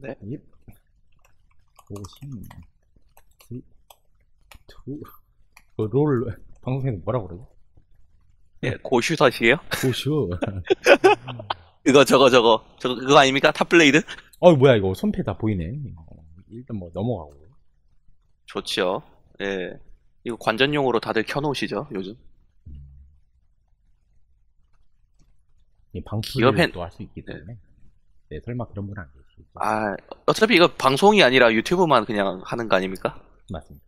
네. 예. 오신. three. two. 그 롤 방송에서 뭐라 그러지? 예, 고슈덧이에요? 고슈. 이거 저거 저거 저거 그거 아닙니까? 탑블레이드? 어 뭐야 이거 손패 다 보이네. 어, 일단 뭐 넘어가고. 좋지요. 예. 이거 관전용으로 다들 켜놓으시죠, 요즘? 이 기업 핸- 방풀도 할수 있기 때문에. 네 설마 그런 분안 계시죠? 아, 어차피 이거 방송이 아니라 유튜브만 그냥 하는 거 아닙니까? 맞습니다.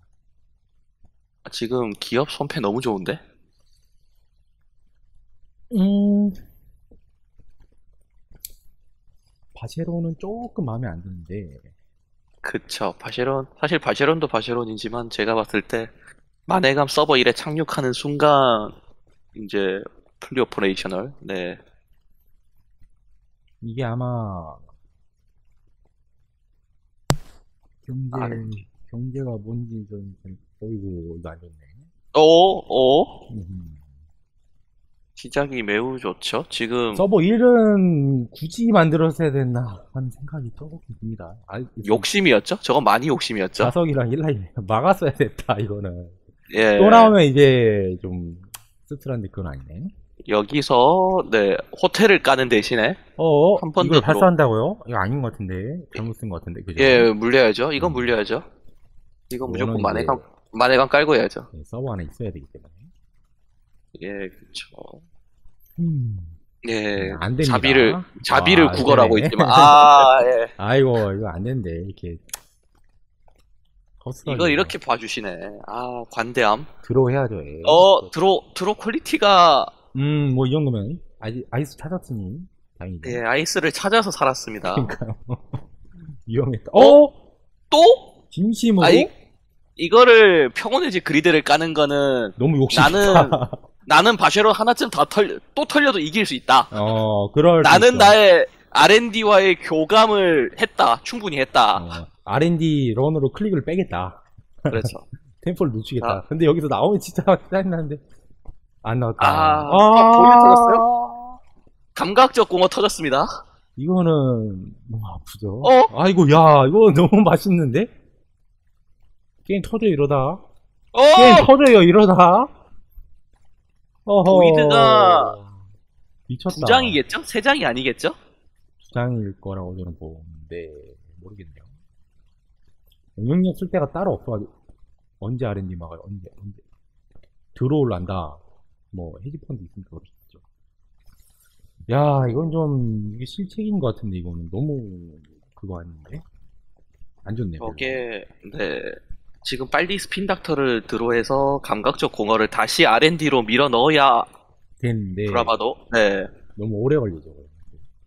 지금 기업 손패 너무 좋은데? 음. 바쉐로는 조금 마음에 안 드는데 그쵸. 바쉐론, 사실 바쉐론도 바쉐론이지만 제가 봤을 때 만해감 서버 1에 착륙하는 순간 이제 Fully Operational, 네. 이게 아마 경제 아, 네. 경제가 뭔지 좀 좀- 어이구 좋네. 오, 오. 음. 시작이 매우 좋죠. 지금 서버 1은 굳이 만들었어야 됐나 하는 생각이 조금 듭니다. 아, 욕심이었죠? 저건 많이 욕심이었죠? 자석이랑 일라인 막았어야 됐다 이거는. 예. 또 나오면 이제 좀 씁쓸한데 그건 아니네. 여기서 네 호텔을 까는 대신에 어, 한번 이걸 발사한다고요? 이거 아닌 것 같은데 잘못 쓴 것 같은데 그죠? 예 물려야죠. 이건 음. 물려야죠. 이건 무조건 이제- 만해감 깔고 해야죠. 네, 서버 안에 있어야 되기 때문에. 예 그렇죠. 음. 예 안 됩니다. 자비를 자비를 아, 구걸하고. 있지만 아 예. 아이고 이거 안 된대 이렇게. 이거 이렇게 봐주시네. 아 관대함. draw해야죠. 예. 어 draw draw 퀄리티가 음, 뭐이 정도면 아이, 아이스 찾았으니 다행이죠. 예 아이스를 찾아서 살았습니다. 그러니까요. 위험했다. 어? 또 진심으로? 아이 이거를 평온의 집 그리드를 까는 거는 너무 욕심. 나는 나는 바쉐로 하나쯤 더 털, 또 털려도 이길 수 있다. 어, 그럴 수 나는. 나의 R&D와의 교감을 했다. 충분히 했다. 어, R&D run으로 클릭을 빼겠다. 그렇죠. 템포를 늦추겠다. 아. 근데 여기서 나오면 진짜 짜증나는데. 안 나왔다. 아, 아, 보이게 터졌어요? 감각적 공허 터졌습니다. 이거는 너무 아프죠. 어? 아이고, 야, 이거 너무 맛있는데? 게임 터져 이러다. 어! 게임 터져요 이러다. 어허. void가 미쳤다. 두 장이겠죠? 세 장이 아니겠죠? 두 장일 거라고 저는 보는데 모르겠네요. 영향력 쓸 때가 따로 없어가지고 언제 R&D 막아요? 언제 언제 들어올란다. 뭐 헤지펀드 있으니까 있죠. 야 이건 좀 이게 실책인 것 같은데 이거는 너무 그거 아닌데 안 좋네. 별로. 저게 네. 지금 빨리 스핀 닥터를 들어해서 감각적 공허를 다시 R&D로 밀어 넣어야 됐는데 브라바도 네. 너무 오래 걸리죠.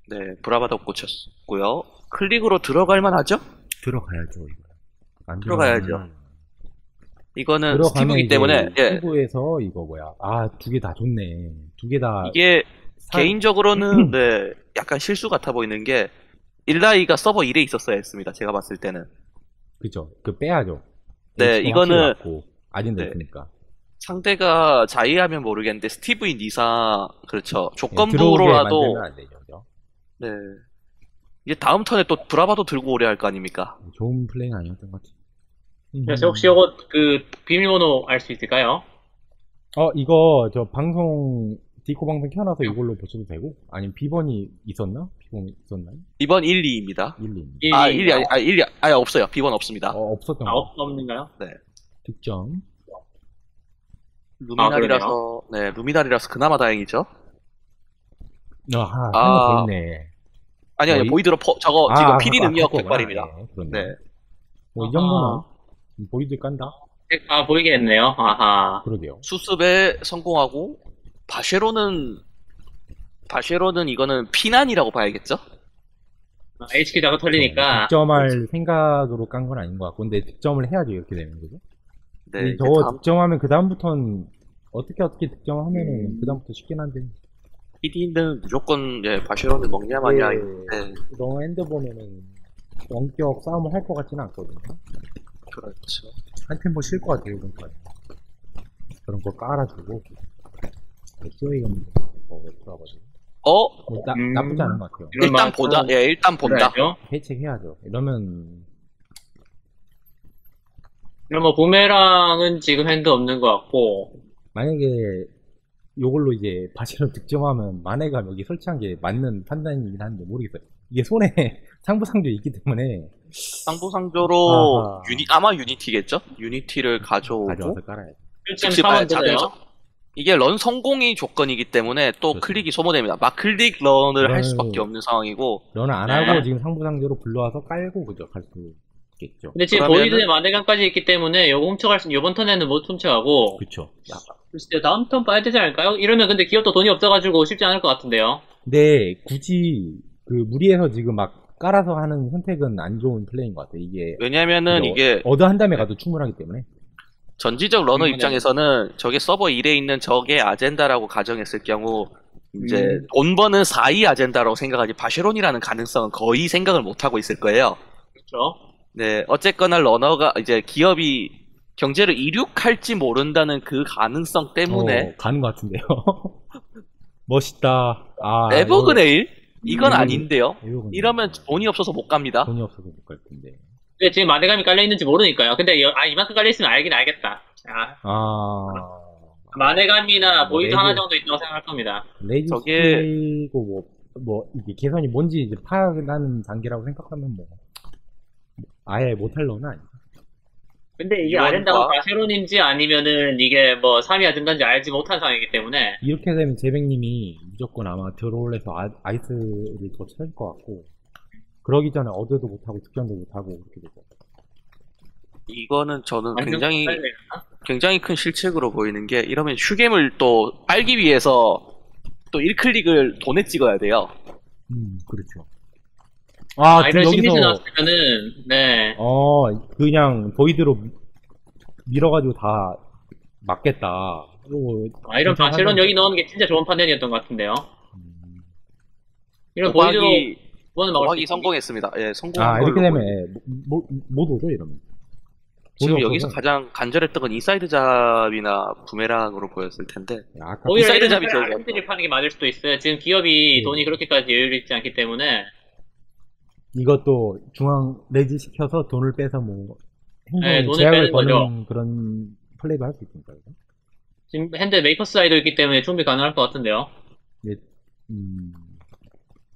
네, 브라바도 꽂혔고요. 클릭으로 들어갈 만하죠? 들어가야죠 이거. 안 들어가야죠. 이거는 스티브이기 이제 때문에 예. 스티브에서 이거 뭐야? 아 두 개 다 좋네. 두 개 다 이게 사- 개인적으로는 네, 약간 실수 같아 보이는 게 일라이가 서버 1에 있었어야 했습니다. 제가 봤을 때는. 그죠. 그 빼야죠. 네, 이거는- 아진다 네. 있으니까. 상대가 자의하면 모르겠는데 스티브인 이상 그렇죠. 네, 조건부로라도. 그죠? 네. 이제 다음 턴에 또 브라바도 들고 오려 할 거 아닙니까? 좋은 플레이는 아니었던 것 같아. 음. 그래서 혹시 이거 그 비밀번호 알 수 있을까요? 어 이거 저 방송 디코 방송 켜놔서 이걸로 보셔도 되고 아니면 비번이 있었나? 비번 있었나요? 이번 1, 2입니다. 1, 2. 일, 아, 이, 1, 2, 아, 1, 2, 아, 없어요. 비번 없습니다. 어 없었던 아, 거. 없, 없는가요? 득점. Luminal이라서 네, Luminal이라서 그나마 다행이죠. 아하 아. 하나 더 있네. 아니 아니 어, 이- void로 퍼, 저거 아, 지금 아, PD 능력. 백발입니다. 네. 네. 뭐이 아하. 정도는 void 깐다. 아, 보이겠네요. 아하. 그러게요. 수습에 성공하고 바쉐로는 바쉐로는 이거는 피난이라고 봐야겠죠? 아, HQ 작업 털리니까. 득점할 생각으로 깐 건 아닌 것 같고 근데 득점을 해야죠 이렇게 되면 그죠? 네. 저거 다음 득점하면 그 다음부터는 어떻게 어떻게 득점하면은 그 다음부터 쉽긴 한데 PD는 무조건 예, 바쉐로는 먹냐 마냐. 예. 네. 너무 핸드 보면은 원격 싸움을 할 것 같지는 않거든요. 그렇죠. 한 템포 쉴 것 같아요 이번 판. 그런 거 깔아주고 쏘이가 뭐 들어가가지고 어? 뭐 나, 음. 나쁘지 않은 것 같아요. 일단 맛 보자. 좀 예, 일단 본다. 그래야죠. 해책해야죠. 이러면 그럼 뭐 부메랑은 지금 핸드 없는 것 같고 만약에 요걸로 이제 바시로 득점하면 마네가 여기 설치한 게 맞는 판단이긴 한데 모르겠어요. 이게 손에 상부상조 있기 때문에 상부상조로. 유니 아마 유니티겠죠? 유니티를 가져오고 가져와서 깔아야 돼. 즉시 1.3원 봐야 되네요. 되죠. 이게 런 성공이 조건이기 때문에 또 그렇죠. 클릭이 소모됩니다. 막 클릭 런을 할 런을- 수밖에 없는 상황이고 너는 안 네. 하고 지금 상부상조로 불러와서 깔고 그죠 갈 수 있겠죠. 근데 지금 그러면은- 보이드에 만대강까지 있기 때문에 요거 훔쳐갈 수, 요번 턴에는 못 훔쳐가고 그쵸. 글쎄요 다음 턴 봐야 되지 않을까요? 이러면 근데 기업도 돈이 없어가지고 쉽지 않을 것 같은데요. 근데 굳이 그 무리해서 지금 막 깔아서 하는 선택은 안 좋은 플레이인 것 같아요. 이게 왜냐면은? 이게 어드 한 담에 가도 충분하기 때문에 전지적 러너 음, 입장에서는 저게 서버 1에 있는 적의 아젠다라고 가정했을 경우 이제 음. 돈 버는 4위 아젠다라고 생각하지 바쉐론이라는 가능성은 거의 생각을 못 하고 있을 거예요. 그렇죠. 네, 어쨌거나 러너가 이제 기업이 경제를 이륙할지 모른다는 그 가능성 때문에 어, 가는 것 같은데요. 멋있다. 아, 에버그레일 이건 음. 아닌데요. 이러면 돈이 없어서 못 갑니다. 돈이 없어서 못 갈 텐데. 근데 지금 만대감이 깔려 있는지 모르니까요. 근데 여- 아 이만큼 깔려 있으면 알긴 알겠다. 아, 아, 만대감이나 뭐 보이드 레이드- 하나 정도 있다고 생각할 겁니다. 레이지 저게- 뭐, 뭐, 이게 개선이 뭔지 이제 파악하는 단계라고 생각하면 뭐, 아예 못할 너는 아니죠. 근데 이게 이원과- 아젠다가 바쉐론인지 아니면은 이게 뭐 3위 아젠다인지 알지 못한 상황이기 때문에 이렇게 되면 제백님이 무조건 아마 드롤에서 아, 아이스를 더 찾을 것 같고, 그러기 전에 어드도 못하고 득점도 못하고 그렇게 되죠. 이거는 저는 굉장히. 굉장히 큰 실책으로 보이는 게 이러면 휴겜을 또 빨기 위해서 또 1클릭을 돈에 찍어야 돼요. 음, 그렇죠. 아, 아, 이런 지금 신기술 여기서, 나왔으면은 네 어, 그냥 보이드로 미- 밀어가지고 다 맞겠다. 이거 아, 이런 판단이죠. 여기 넣은 게 진짜 좋은 판단이었던 것 같은데요. 음. 이런 보이드로 두번은 막을 수 성공했습니다. 예, 성공. 아, 이렇게 되면 예, 못, 못 오죠, 이러면. 지금 여기서 없어서. 가장 간절했던 건 인사이드 잡이나 부메랑으로 보였을 텐데 아까 오히려 사이드 이런 잡이 저기가 아이들이 파는 게 맞을 수도 있어요. 지금 기업이 네. 돈이 그렇게까지 여유롭지 않기 때문에 이것도 중앙 레지 시켜서 돈을 빼서 뭐 행동에 네, 돈을 제약을 빼는 거죠. 그런 플레이도 할 수 있으니까. 이거. 지금 핸드 Maker's Eye도 있기 때문에 충분히 가능할 것 같은데요. 음,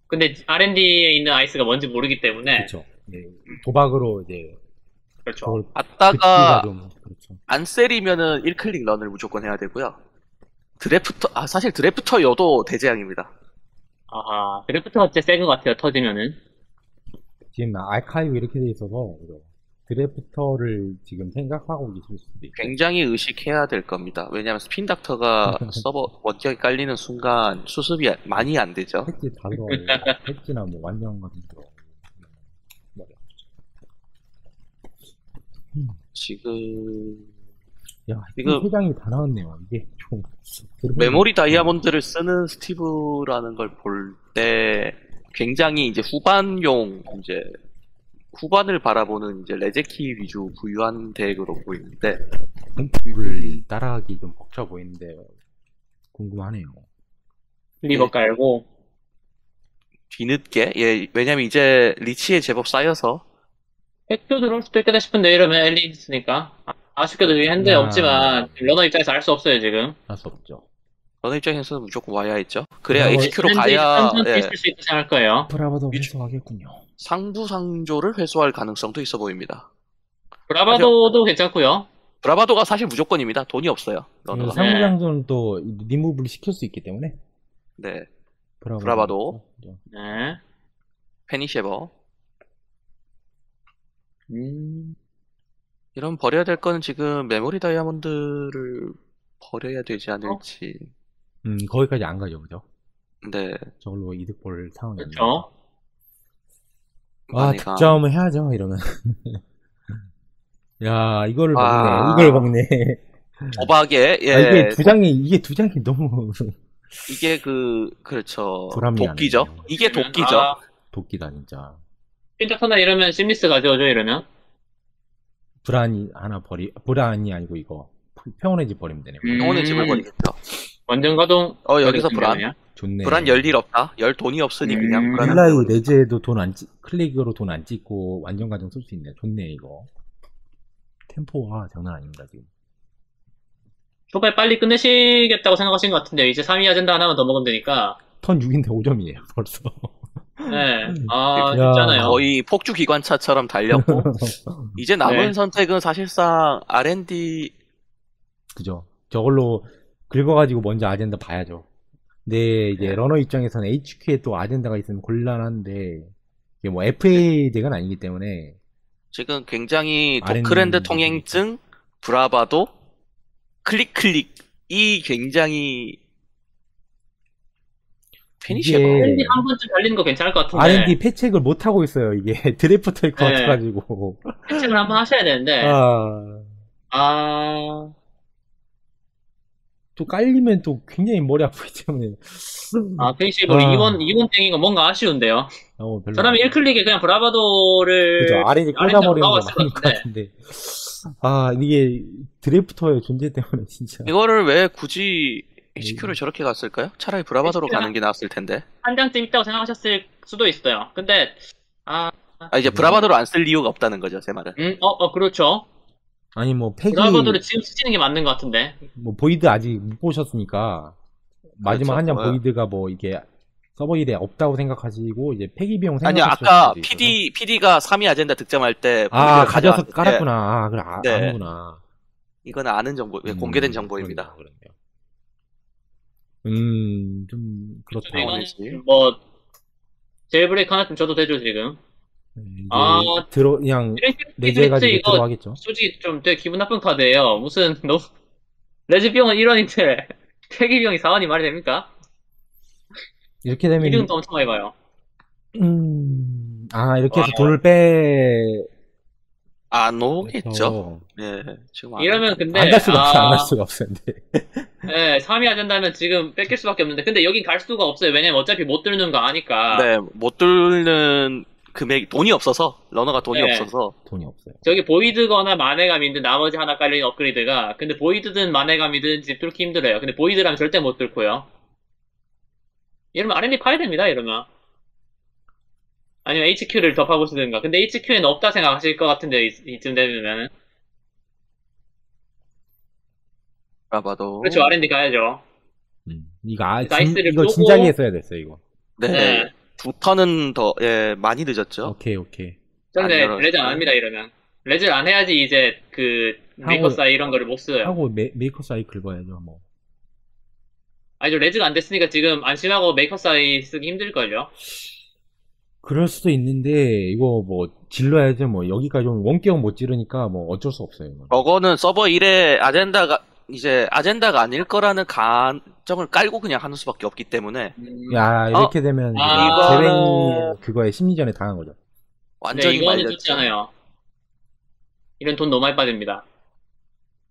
근데 R&D에 있는 아이스가 뭔지 모르기 때문에 그렇죠. 예, 도박으로 이제 그렇죠. 좀 그렇죠. 안 세리면은 1클릭 run을 무조건 해야 되고요. Drafter 아 사실 Drafter여도 대재앙입니다. 아하 Drafter가 진짜 센것 같아요. 터지면은 지금 아카이브 이렇게 돼 있어서 이거 드래프터를 지금 생각하고 계실 수도 있고. 굉장히 의식해야 될 겁니다. 왜냐하면 스핀 닥터가 서버 원격에 깔리는 순간 수습이 많이 안 되죠. 패지 다 들어가고 패지나 뭐 완전 같은 거. 지금 야, 지금- 지금 세 장이 다 나왔네요. 이게 좀 메모리 다이아몬드를 쓰는 스티브라는 걸 볼 때 굉장히 이제 후반용 이제 후반을 바라보는 이제 레제키 위주 부유한 덱으로 보이는데 를 따라하기 좀 벅차 보이는데 궁금하네요. 리버 깔고 뒤늦게 예 왜냐면 이제 리치에 제법 쌓여서 팩표 들어올 수도 있겠다 싶은데 이러면 엘리 있으니까 아, 아쉽게도 여기 핸드에 야. 없지만 러너 입장에서 알 수 없어요 지금. 할수 없죠. 어느 입장에서는 무조건 와야 했죠. 그래야 그거 HQ로 핸드에 가야 예, 수 있다 생각할 거예요. 브라바도 회수하겠군요. 상부 상조를 회수할 가능성도 있어 보입니다. 브라바도도 괜찮고요. 브라바도가 사실 무조건입니다. 돈이 없어요. 러너가. 상- 상부장전은 또 리무브를 시킬 수 있기 때문에 네. 브라바도. 브라바도. 네. 페니쉐버. 음. 이런 버려야 될 거는 지금 메모리 다이아몬드를 버려야 되지 않을지. 음 거기까지 안 가죠, 그죠? 네. 저걸로 이득 볼 상황이 아니에요. 그렇죠. 아. 득점을 해야죠 이러면. 야 이거를 아. 먹네. 이걸 먹네. 도박에 예. 아, 이게 두 장이 이게 두 장이 너무 이게 그 그렇죠. 도끼죠. 이게 도끼죠. 아, 도끼다 진짜. 핀터터나 이러면 심리스 가져오죠 이러면. 불안이 하나 버리 불안이 아니고 이거 평온의 집 버리면 되네. 음. 영혼의 집을 버리겠죠. 완전 가동. 어 여기서 불안. 좋네. 불안 열 일 없다. 열 돈이 없으니 그냥 음. 불안. 플라이 레즈에도 돈 안 찍, 클릭으로 돈 안 찍고 완전 가정 쓸 수 있네. 좋네, 이거. 템포가 장난 아닙니다, 지금. 초반에 빨리 끝내시겠다고 생각하신 것 같은데 이제 3위 아젠다 하나만 더 먹으면 되니까 턴 6인데 5점이에요, 벌써. 네. 아, 야. 쉽잖아요. 거의 폭주 기관차처럼 달렸고 이제 남은 네. 선택은 사실상 R&D 그죠. 저걸로 긁어가지고 먼저 아젠다 봐야죠. 근데 이제 네. 러너 입장에서는 HQ에 또 아젠다가 있으면 곤란한데, 이게 뭐 FA 덱은 아니기 때문에, 지금 굉장히 도크랜드 통행증, 브라바도, 클릭 클릭 이 굉장히 페니시가 이게- R&D 한 번쯤 달리는 거 괜찮을 것 같은데 R&D 패책을 못 하고 있어요, 이게. 드래프트일 것 네. 같아가지고. 패칭을 한 번 하셔야 되는데 아, 아... 또 깔리면 또 굉장히 머리 아프기 때문에. 아, 페이시블 아. 2번, 2번 땡인 거 뭔가 아쉬운데요. 어, 별로. 저라면 1클릭에 그냥 브라바도를. 그죠. R&D 꽂아버리는 거 맞는 것것 같은데. 아, 이게 드래프터의 존재 때문에 진짜. 이거를 왜 굳이 음. HQ를 저렇게 갔을까요? 차라리 Bravado로 가는 게 나았을 텐데. 한 장쯤 있다고 생각하셨을 수도 있어요. 근데, 아, 아 이제 Bravado로 안 쓸 이유가 없다는 거죠, 제 말은. 음, 어, 어, 그렇죠. 아니, 뭐, 팩이, Bravado를 지금 쓰시는 게 맞는 것 같은데. 뭐, Void 아직 못 보셨으니까, 마지막 그렇죠. 한장 어. Void가 뭐, 이게, 서버 일에 없다고 생각하시고, 이제 폐기 비용 아니요, 생각하실 아까. PD, PD가 3위 아젠다 득점할 때. 아, 가져서 가져왔는데 깔았구나. 아, 그래, 아, 네. 아는구나. 이거는 아는 정보, 예, 음, 공개된 정보입니다. 그러네요, 그러네요. 음, 좀, 그렇다. 뭐, 제일브레이크 하나 좀 줘도 되죠, 지금. 네, 아, 들어, 그냥, 내재해가지고 이거 들어가겠죠. 솔직히 좀 되게 기분 나쁜 카드예요. 무슨, 너무, 레즈 비용은 1원인데, 폐기 비용이 4원이 말이 됩니까? 이렇게 되면, 비용도 엄청 많이 봐요. 음, 아, 이렇게 해서 와. 돈을 빼, 안 오겠죠. 그래서 예, 지금 안 이러면 오겠죠. 근데, 안 갈 수가 없어, 아, 안갈 수가 없어, 근데. 네, 3위 아젠다면 지금 뺏길 수밖에 없는데, 근데 여긴 갈 수가 없어요. 왜냐면 어차피 못 뚫는 거 아니까. 네, 못 뚫는 금액, 돈이 없어서, 러너가 돈이 네. 없어서, 돈이 없어요. 저기 보이드거나 마네감이든 나머지 하나 깔린 업그레이드가, 근데 보이드든 마네감이든 집 뚫기 힘들어요. 근데 보이드라면 절대 못 뚫고요. 이러면 R&D 파야 됩니다, 이러면. 아니면 HQ를 덮어보시든가. 근데 HQ에는 없다 생각하실 것 같은데, 이, 이쯤 되면은. Bravado. 그렇죠, R&D 가야죠. 음. 이거, 아, 진, 나이스를 이거 보고- 진작에 했어야 됐어요, 이거. 네, 네. 두 턴은 더, 예, 많이 늦었죠. 오케이, 오케이. 근데 안. rez 안 합니다, 이러면. rez를 안 해야지 이제 그, Maker's Eye 이런 거를 못 써요. 하고 Ma-, Maker's Eye 긁어야죠, 뭐. 아니죠, rez가 안 됐으니까 지금 안심하고 Maker's Eye 쓰기 힘들걸요? 그럴 수도 있는데, 이거 뭐, 질러야죠, 뭐. 여기까지 오면 원격 못 지르니까, 뭐, 어쩔 수 없어요, 이거. 저거는 서버 1에 아젠다가, 이제 아젠다가 아닐 거라는 가정을 깔고 그냥 하는 수밖에 없기 때문에, 음, 야, 이렇게 되면, 아, 이제 이거는- 재뱅이 그거에 심리전에 당한 거죠. 완전히 네, 이거는. 좋지 않아요. 이런 돈 너무 많이 빠집니다.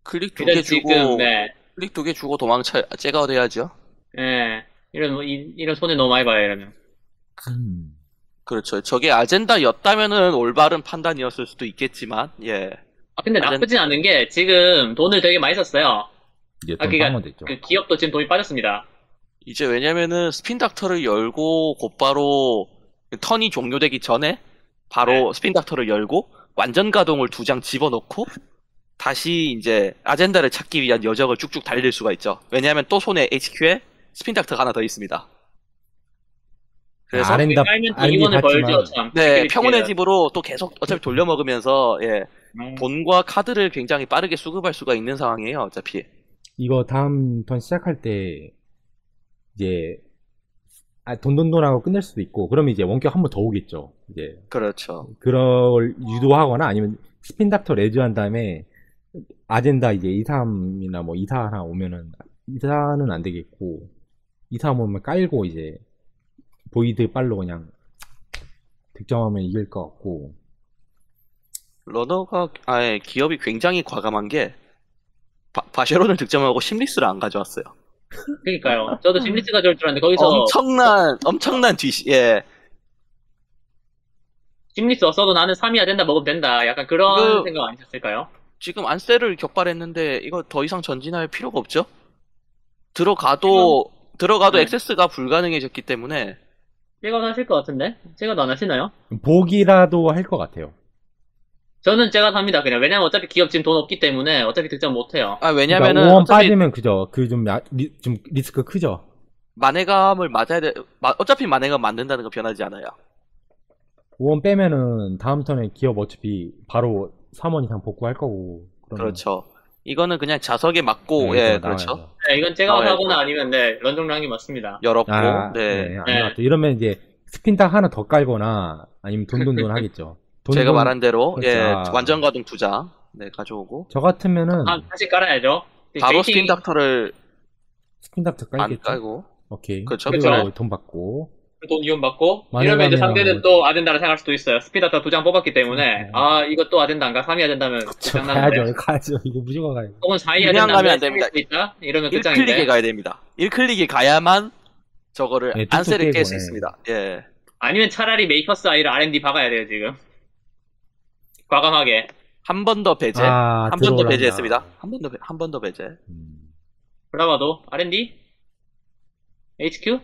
클릭 두 개 주고, 지금, 네. 클릭 두 개 주고 도망쳐, 째가 돼야죠. 예. 이런, 뭐, 이, 이런 손해 너무 많이 봐요, 이러면. 음. 그렇죠. 저게 아젠다였다면은 올바른 판단이었을 수도 있겠지만, 예. 아, 근데 아젠- 나쁘진 않은 게, 지금 돈을 되게 많이 썼어요. 이제 아, 돈 그니까, 빵원 됐죠. 그 기업도 지금 돈이 빠졌습니다. 이제 왜냐면은 스핀 닥터를 열고 곧바로 턴이 종료되기 전에 바로 네. 스핀 닥터를 열고 완전 가동을 두 장 집어넣고 다시 이제 아젠다를 찾기 위한 여정을 쭉쭉 달릴 수가 있죠. 왜냐하면 또 손에 HQ에 Spin Doctor가 하나 더 있습니다. 그래서 아, 아젠다- 깔면 2원을 벌죠. 네. 평온의 집으로 또 계속 어차피 돌려먹으면서 예, 음. 돈과 카드를 굉장히 빠르게 수급할 수가 있는 상황이에요. 어차피 이거 다음 턴 시작할 때, 이제, 아, 돈돈돈하고 끝낼 수도 있고, 그러면 이제 원격 한 번 더 오겠죠. 이제, 그렇죠. 그걸 유도하거나 아니면 Spin Doctor rez 한 다음에 아젠다 이제 2, 3이나 뭐 2, 4 하나 오면은 2, 4는 안 되겠고 2, 3 오면 깔고 이제 Void 빨로 그냥 득점하면 이길 것 같고 러너가 아예 기업이 굉장히 과감한 게 바, Vacheron을 득점하고 Seamless를 안 가져왔어요. 그니까요. 저도 Seamless가 좋을 줄 알았는데, 거기서 엄청난 엄청난 뒤시 예 심리스 없어도 나는 3위야 된다, 먹으면 된다. 약간 그런 그- 생각 아니셨을까요? 지금 안세를 격발했는데 이거 더 이상 전진할 필요가 없죠. 들어가도 들어가도 네. 액세스가 불가능해졌기 때문에 제가 하실 것 같은데? 제가 안 하시나요? 보기라도 할 것 같아요. 저는 제가 삽니다, 그냥. 왜냐면 어차피 기업 지금 돈 없기 때문에 어차피 득점 못 해요. 아 그러니까 왜냐면은 5원 어차피 빠지면 그죠. 그 좀 좀 리스크 크죠. 만회감을 맞아야 돼. 마- 어차피 만회감 맞는다는 거 변하지 않아요. 5원 빼면은 다음 턴에 기업 어차피 바로 3원 이상 복구할 거고. 그러면 그렇죠. 이거는 그냥 자석에 맞고 네, 예 이거 그렇죠. 나와야죠. 네, 이건 제가 나와야죠. 사거나 아니면 네, 런정량이 맞습니다. 열었고 아, 네. 네, 안 네. 나왔죠. 이러면 이제 스핀탁 하나 더 깔거나 아니면 돈돈돈 하겠죠. 돈, 제가 돈- 말한 대로 그렇죠. 예 아. 완전 가동 투자 네 가져오고 저 같으면은 아, 다시 깔아야죠. 바로 베이팅- 스핀 닥터를 더안 깔겠죠. 깔고 오케이. 그렇죠. 그렇죠. 돈 받고. 돈 이혼받고 많이 이러면 이제 상대는 또 아덴다를 생각할 수도 있어요. 스피드타 두장 뽑았기 때문에 음. 아 이거 또 아덴다인가 3위 아덴다면 저 장난인데 가야죠, 가야죠. 이거 무조건 가야죠. 혹은 4위 그냥 가면 안 아덴다면 됩니다. 수 있다? 이러면 1클릭에 끝장인데 가야 됩니다. 1클릭에 가야만 저거를 네, 안세를 깰 수 있습니다. 예. 아니면 차라리 메이커스 아이를 R&D 박아야 돼요 지금 과감하게 한 번 더 배제. 아, 한 번 더. 배제했습니다. 한 번 더 한 번 더 배제. 음. 브라바도 R&D HQ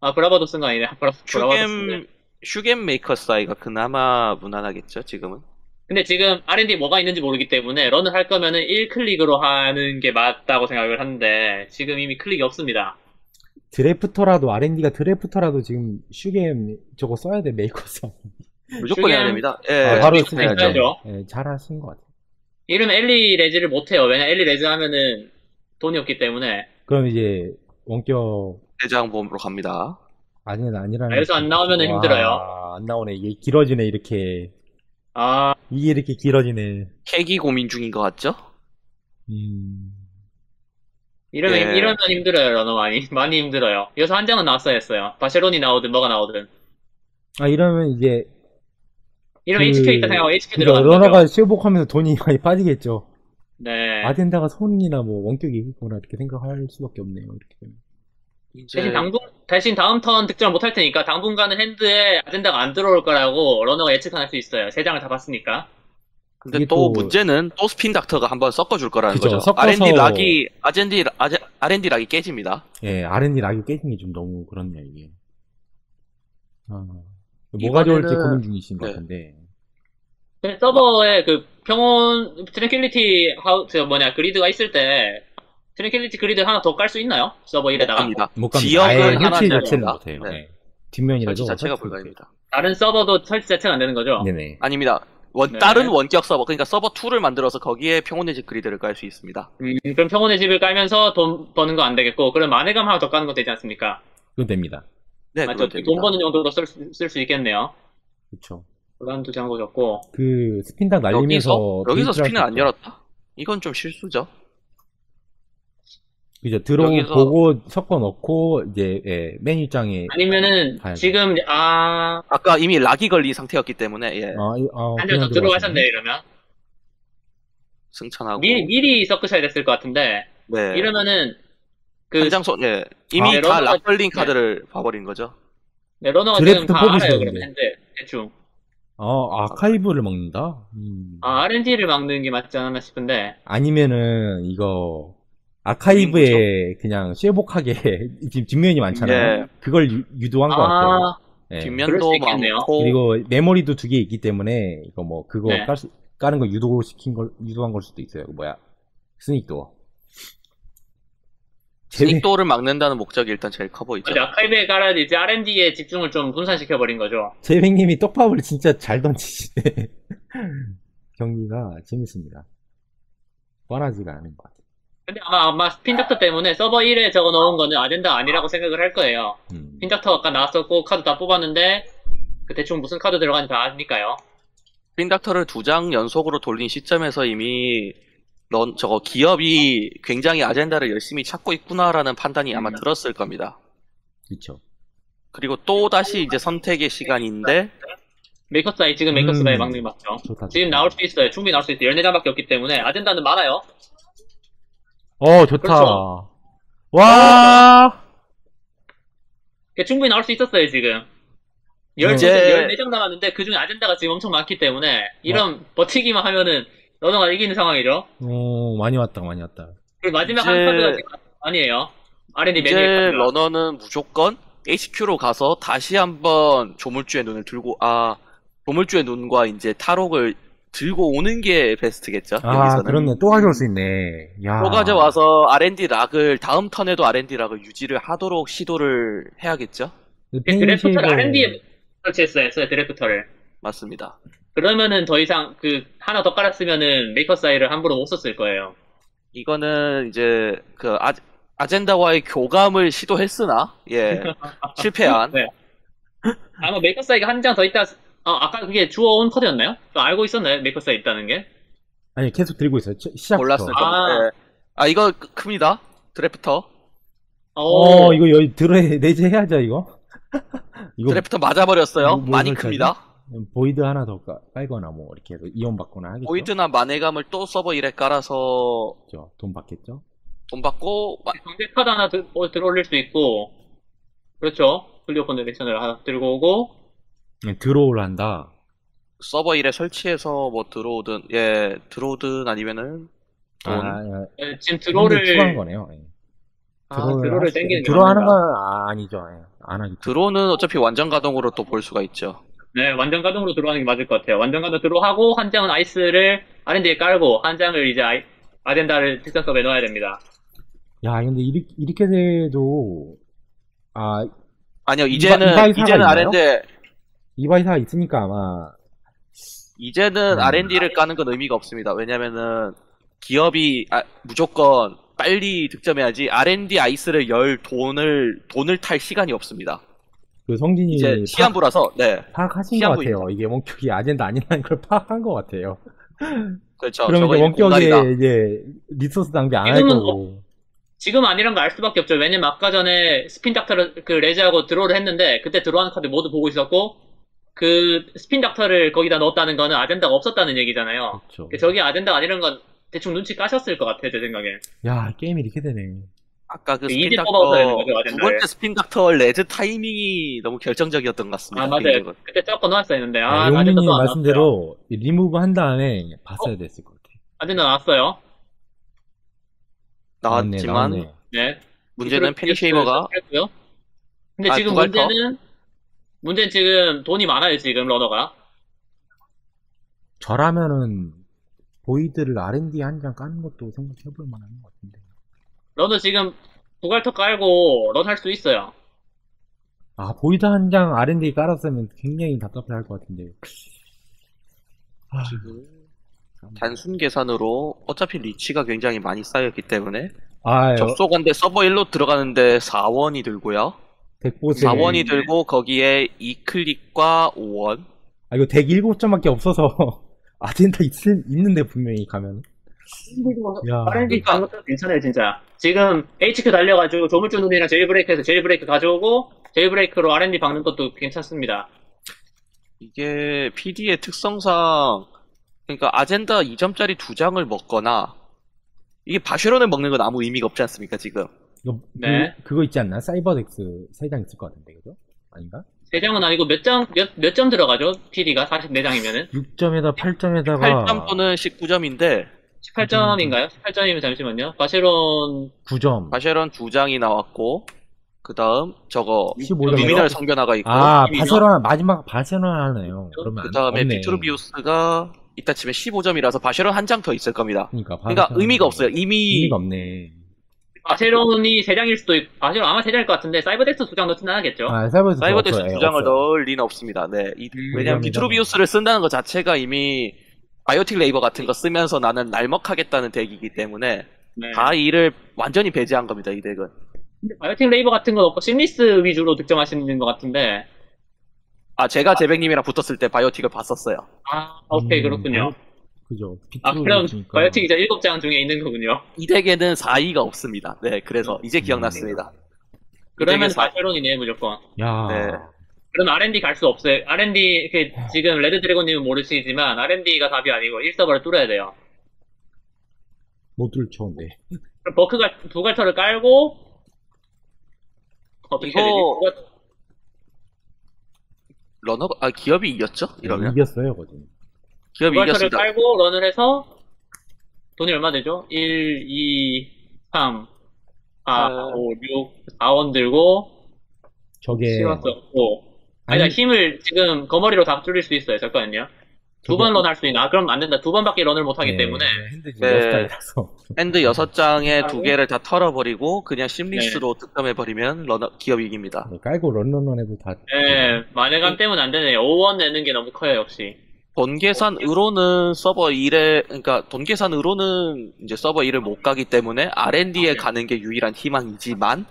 아 브라바도 쓴 거 아니네 브라, 슈겜 슈겜 메이커 사이가 그나마 무난하겠죠, 지금은. 근데 지금 R&D 뭐가 있는지 모르기 때문에 런을 할 거면은 1클릭으로 하는 게 맞다고 생각을 하는데 지금 이미 클릭이 없습니다 드래프터라도 R&D가 드래프터라도 지금 슈겜 저거 써야 돼 메이커스. 무조건 해야 됩니다. 예. 아, 바로 해야죠. 예, 잘하신 것 같아요. 이러면 Eli rez를 못해요 왜냐 Eli rez 하면은 돈이 없기 때문에 그럼 이제 원격 대장 보험으로 갑니다. 아니는 아니라는. 그래서 안 나오면은 와, 힘들어요. 안 나오네. 이게 길어지네 이렇게. 아 이게 이렇게 길어지네. 캐기 고민 중인 것 같죠? 음. 이러면 예. 이러면 힘들어요 러너 많이 많이 힘들어요 여기서 한 장은 나왔어야 했어요 Vacheron이 나오든 뭐가 나오든 아 이러면 이제 이러면 그- HQ 있다 생각하고 HQ 그러니까 거죠 러너가 실복하면서 돈이 많이 빠지겠죠. 네 아덴다가 손이나 뭐 원격이 있구나 이렇게 생각할 수밖에 없네요. 이렇게 되면. 이제 대신 당분 대신 다음 턴 득점 못할 테니까 당분간은 핸드에 아젠다가 안 들어올 거라고 러너가 예측할 수 있어요 세 장을 다 봤으니까 근데 또, 또- 문제는 또 스핀 닥터가 한번 섞어줄 거라는 그죠, 거죠. 섞어서- R&D 락이 아젠디 아제, R&D 락이 깨집니다. 예, R&D lock이 깨진 게 좀 너무 그렇네요 이게. 아, 뭐가 좋을지 고민 중이신 것 네. 같은데. 근데 서버에 그 평온 Tranquility Ho- 저 뭐냐 Grid가 있을 때 Tranquility Grid 하나 더 깔 수 있나요? 서버 1에다가 합니다. 못 갑니다. 지역을 아예 하나 설치. 자체를 못해요. 네. 네. 뒷면이라도 설치 자체가 불가입니다. 다른 서버도 설치 자체가 안 되는 거죠? 네네. 아닙니다. 원, 네. 다른 원격 서버, 그러니까 서버 2를 만들어서 거기에 평온의 집 Grid를 깔 수 있습니다. 음, 그럼 평온의 집을 깔면서 돈 버는 거 안 되겠고 그럼 만회감 하나 더 까는 거 되지 않습니까? 그건 됩니다. 네, 맞죠? 돈 버는 용도로 쓸수 있겠네요. 그렇죠. 장도 적고 그 스핀닭 날리면서 여기서, 여기서 할 안. 열었다? 이건 좀 실수죠. 그죠. 여기서- 보고 섞어 넣고 이제 예, 메뉴장에 아니면은 가야죠. 지금 아 아까 이미 락이 걸린 상태였기 때문에, 예, 아, 이- 아, 한장더 그냥 들어가셨네. 이러면 승천하고. 미리 미리 서크셔야 됐을 것 같은데 네. 이러면은 그 한장 손, 예. 이미 아, 네, 다 러너가- lock 걸린 네. 카드를 봐버린 거죠. 네, 러너가 드래프트 지금 다 알아요 뽑으시는데. 그러면 핸드 대충 아, 아카이브를 먹는다? 음. 아 R&D를 막는 게 맞지 않았나 싶은데 아니면은 이거 아카이브에 그냥 수북하게 지금 뒷면이 많잖아요. 예. 그걸 유, 유도한 것 같아요. 아 예. 그럴 뒷면도 수 있겠네요. 많고. 그리고 메모리도 두 개 있기 때문에 이거 뭐 그거 네. 깔 수- 까는 거 유도시킨 걸 유도한 걸 수도 있어요. 그 뭐야 Sneakdo-. Sneakdoor를 막는다는 목적이 일단 제일 커 보이죠. 근데 아카이브에 깔아야지 이제 R&D에 집중을 좀 분산시켜 버린 거죠. 제백님이 떡밥을 진짜 잘 던지시네. 경기가 재밌습니다. 뻔하지가 않은 것 같아요. 근데 아마 아마 Spin Doctor 때문에 서버 1에 적어 놓은 거는 아젠다 아니라고 생각을 할 거예요. 음. Spin Doctor 아까 나왔었고 카드 다 뽑았는데 그 대충 무슨 카드 들어가는지 다 아니까요. Spin Doctor를 두 장 연속으로 돌린 시점에서 이미 넌 저거 기업이 굉장히 아젠다를 열심히 찾고 있구나라는 판단이 아마 음. 들었을 겁니다. 그렇죠. 그리고 또 다시 이제 선택의 시간인데 Maker's Eye 지금 Maker's Eye 음. 막는 게 맞죠. 좋다. 지금 좋다. 나올 수 있어요. 충분히 나올 수 있어요. 14장밖에 없기 때문에 아젠다는 많아요. 어 좋다. 그렇죠. 와. 그러니까 충분히 나올 수 있었어요, 지금. 열, 이제- 14장 남았는데 그 중에 아젠다가 지금 엄청 많기 때문에 이런 버티기만 하면은 러너가 이기는 상황이죠. 어 많이 왔다 많이 왔다. 그리고 마지막 이제- 한 카드가 지금 아니에요. R&D 이제 매니에 러너는 무조건 HQ로 가서 다시 한번 조물주의 눈을 들고 아 조물주의 눈과 이제 탈옥을 들고 오는 게 베스트겠죠. 아, 여기서는 그렇네. 또 가져올 수 있네. 야. 또 가져와서 R&D 락을 다음 턴에도 R&D 락을 유지를 하도록 시도를 해야겠죠. 그 Drafter를 펜시가- R&D에 설치했어요. 했어요, Drafter를. 맞습니다. 그러면은 더 이상 그 하나 더 깔았으면은 Maker's Eye를 함부로 못 썼을 거예요. 이거는 이제 그 아, 아젠다와의 교감을 시도했으나 예 실패한 네. 아마 Maker's Eye가 한 장 더 있다. 어, 아까 그게 주워온 카드였나요? 저 알고 있었나요? Maker's Eye 있다는 게? 아니, 계속 들고 있어요. 치- 시작부터. 몰랐을 아. 예. 아 이거 크- 큽니다. Drafter 어, 이거 여기 들어 내재해야죠, 이거? 이거 Drafter 맞아버렸어요. 뭐- 뭘 많이 설치하지? 큽니다. Void 하나 더 깔- 깔거나 뭐 이렇게 해서 이온 받거나 하겠죠. Void나 만회감을 또 서버 1에 깔아서 그죠. 돈 받겠죠. 돈 받고 마- 경제 카드 하나 들, 어, 들어올릴 수 있고, 그렇죠. clear condition을 하나 들고 오고, 네, draw를 한다. 서버 1에 설치해서 뭐 들어오든 예 들어오든 아니면은 돈 아, 아, 예, 지금 드로우를 추가한 드로를, 거네요. 예. 아, 드로를 할 수- 땡기는 게 드로우 하는? 건 아, 아니죠. 예. 안 하겠죠. 드론은 어차피 완전 가동으로 또 볼 수가 있죠. 네, 완전 가동으로 들어가는 게 맞을 것 같아요. 완전 가동 들어하고, 한 장은 아이스를 R&D에 깔고, 한 장을 이제 아이, 아젠다를 특성급에 넣어야 됩니다. 야, 근데 이렇게, 이렇게 돼도 아, 아니요 이바- 이제는 이바이사가 이제는? R&D 이바이사가 있으니까 아마 이제는 음. R&D를 까는 건 의미가 없습니다. 왜냐면은 기업이 아, 무조건 빨리 득점해야지 R&D ice를 열 돈을 돈을 탈 시간이 없습니다. 그 성진이 이제 시한부라서 네 파악, 파악하신 것 시한부입니다. 같아요. 이게 원격이 아젠다 아니라는 걸 파악한 것 같아요. 그렇죠. 그러면 저거 이제. 원격에 이제 resource 낭비 안 할 거고. 지금 아니란 거알 수밖에 없죠. 왜냐면 아까 전에 Spin Doctor를 그 rez하고 draw를 했는데 그때 들어가는 카드 모두 보고 있었고 그 Spin Doctor를 거기다 넣었다는 거는 아젠다가 없었다는 얘기잖아요. 그렇죠. 저기 아젠다가 아니란 건 대충 눈치 까셨을 것 같아요, 제 생각에. 야, 게임이 이렇게 되네. 아까 그 이제 스핀 닥터 거죠, 두. 번째 Spin Doctor rez 타이밍이 너무 결정적이었던 것 같습니다. 아, 맞아요. 개인적으로. 그때 조금 넣었어야 했는데, 아, 네, 아젠다 용민님. 말씀대로 이 리무브 한 다음에 봤어야 됐을 것 같아요. 아젠다 나왔어요. 나왔지만 나왔네. 네. 문제는 Penny Shaver가 했고요. 근데 아, 지금? 문제는, 문제는 지금 돈이 많아요, 지금 runner가. 저라면은 Void를 R&D 한 장 까는 것도 생각해볼 만한 것 같은데. runner 지금 Bukhgalter 깔고 run 할 수 있어요. 아, Void 한 장 R&D 깔았으면 굉장히 답답해 할 것 같은데. 아, 지금 단순 계산으로 어차피 rich가 굉장히 많이 쌓였기 때문에 아, 접속한데 서버 1로 들어가는데 4원이 들고요. 덱보스. 4원이 들고 거기에 2클릭과 5원. 아, 이거 덱 7점밖에 없어서 아젠다 있, 있는데 분명히 가면. 야. R&D 그러니까- 괜찮아요, 진짜. 지금 HQ 달려가지고 조물주 눈이랑 제일브레이크에서 제일브레이크 가져오고 제일브레이크로 R&D 박는 것도 괜찮습니다. 이게 PD의 특성상 그러니까 아젠다 2점짜리 두 장을 먹거나 이게 바쉐론을 먹는 건 아무 의미가 없지 않습니까 지금 이거, 네. 그, 그거 있지 않나? 사이버덱스 3장 있을 것 같은데, 그죠? 아닌가? 세장은 아니고 몇 장, 몇, 몇 점 들어가죠? PD가 44장이면은. 6점에다 8점에다가 8점 또는 19점인데 18점인가요? 18점이면 잠시만요. 바쉐론 9점. 바쉐론 두 장이 나왔고 그 다음 저거 15점. 루미널 성변화가 있고 아? 바세로나, 마지막 Vacheron 하나네요. 그러면 그 안- 다음에 없네. Vitruvius가 이따 치면 15점이라서 Vacheron 한 장 더 있을 겁니다. 그러니까, 그러니까 의미가 없어요. 이미 의미가 없네. Vacheron이 3장일 수도 있고, Vacheron 아마 3장일 것 같은데, Cyberdex 2장 넣지는 않았겠죠? 아, Cyberdex Cyberdex 없어요. 두 장을 없어요. 넣을 리는 없습니다. 네. 이- 음, 왜냐면. Vitruvius를 쓴다는 것 자체가 이미 Biotic Labor 같은 거 쓰면서 나는 날먹하겠다는 deck이기 때문에 네. 다 이를 완전히 배제한 겁니다. 이 deck은. 근데 Biotic Labor 같은 건 없고, Seamless 위주로 득점하시는 것 같은데, 아 제가 제백님이랑 붙었을 때 Biotic을 봤었어요. 아, 오케이, 음, 그렇군요. 그죠. 아, 그럼. Biotic 이제 7장 중에 있는 거군요. 이 deck에는 4위가 없습니다. 네, 그래서 이제 기억났습니다. 이 그러면 deck에 사- Vacheron이네, 무조건. 야. 네. 그럼 R&D 갈 수 없어요. R&D, 그, 지금 레드 드래곤님은 모르시지만, R&D가 답이 아니고 1서버를 뚫어야 돼요. 못 들쳐, 네. 그럼 버크가 두 갈터를 깔고, 어떻게 이거- 해야 되지? 부갈- 러너 아 기업이 이겼죠? 이러면 이겼어요, 거진. 기업이 두 갈터를 이겼습니다. 깔고, 런을 해서, 돈이 얼마 되죠? 1, 2, 3, 4, 아. 5, 6, 4원 들고 저게 시간 썼고 아니, 아니- 힘을 지금 거머리로 다 줄일 수 있어요. 잠깐만요. 두 번 run 할 수 있나? 아, 그럼 안 된다. 두 번밖에 run을 못 하기 네, 때문에 hand 지금 네. 몇 스타일이라서 hand 6장에 두. 개를 다 털어버리고 그냥 Seamless로 득점해버리면 runner, 기업이 이깁니다. 네, 깔고 run run run 해도 다 예, 만회감 때문에 안 되네요. 5원 내는 게 너무 커요, 역시. 돈 계산으로는 서버 1에 그러니까 돈 계산으로는 이제 서버 1을 못 가기 때문에 R&D에 아, 네. 가는 게 유일한 희망이지만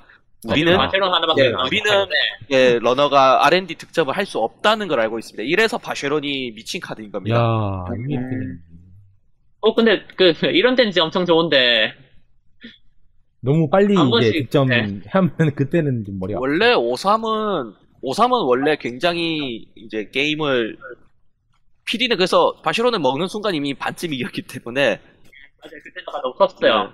우리는 아, Vacheron 하나밖에 예, 우리는. 예, 러너가 R&D 득점을 할 수 없다는 걸 알고 있습니다. 이래서 바쉐론이 미친 카드인 겁니다. 야 음. 어, 근데 그 이런 데는 엄청 좋은데 너무 빨리 한 이제 번씩, 득점 네. 하면 그때는 좀 머리가 원래 53은 53은 원래 굉장히 이제 게임을 PD는 그래서 바쉐론을 먹는 순간 이미 반쯤 이겼기 때문에 맞아요. 그때도 가도 컸어요. 네.